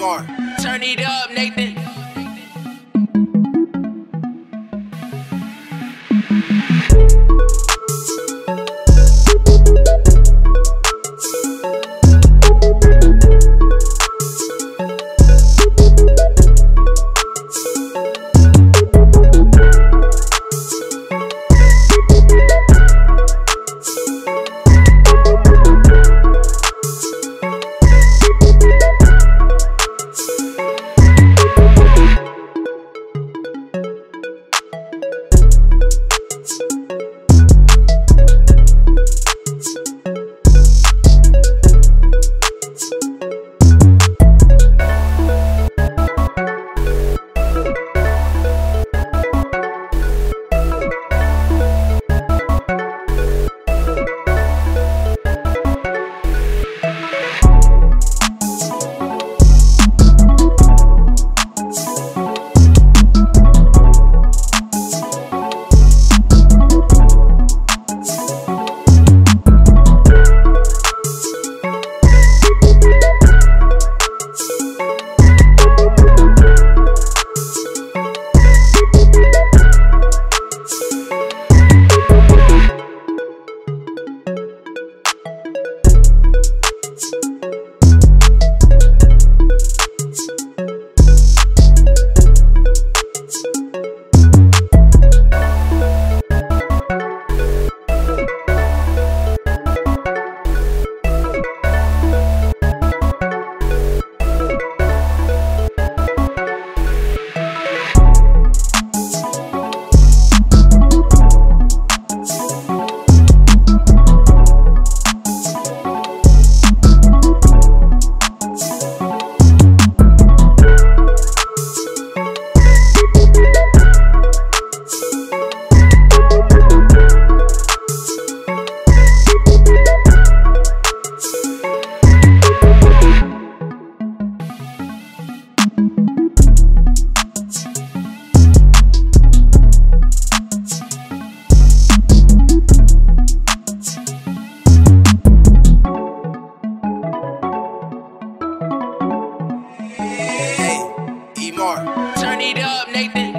Turn it up, Nathan. Hey, Turn it up, Nathan.